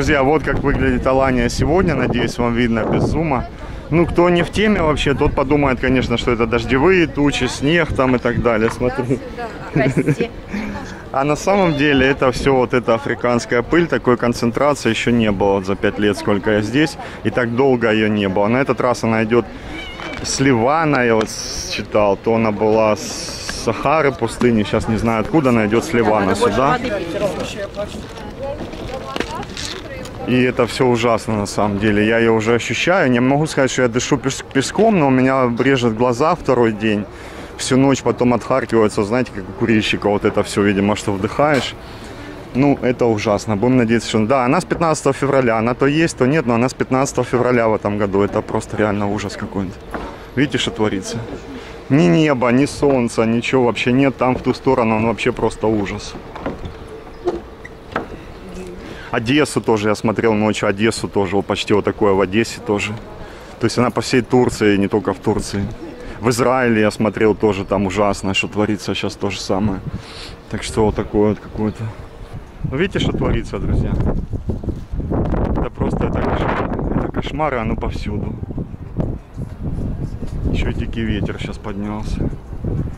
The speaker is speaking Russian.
Друзья, вот как выглядит Алания сегодня. Надеюсь, вам видно без зума. Ну, кто не в теме вообще, тот подумает, конечно, что это дождевые тучи, снег там и так далее. Смотри. А на самом деле это все вот эта африканская пыль, такой концентрации еще не было за 5 лет, сколько я здесь. И так долго ее не было. На этот раз она идет с Ливана, я вот читал, то она была с Сахары пустыни, сейчас не знаю откуда она идет с Ливана сюда. И это все ужасно на самом деле. Я ее уже ощущаю. Не могу сказать, что я дышу пес- песком, но у меня брежет глаза второй день. Всю ночь потом отхаркивается, знаете, как у курильщика вот это все, видимо, что вдыхаешь. Ну, это ужасно. Будем надеяться, что... Да, она с 15 февраля. Она то есть, то нет, но она с 15 февраля в этом году. Это просто реально ужас какой-то. Видите, что творится? Ни неба, ни солнца, ничего вообще нет. Там в ту сторону он вообще просто ужас. Одессу тоже я смотрел ночью, Одессу тоже, вот почти вот такое в Одессе тоже. То есть она по всей Турции, не только в Турции. В Израиле я смотрел тоже, там ужасно, что творится сейчас то же самое. Так что вот такое вот какое-то. Ну, видите, что творится, друзья? Это просто это кошмар. Это кошмар, и оно повсюду. Еще и дикий ветер сейчас поднялся.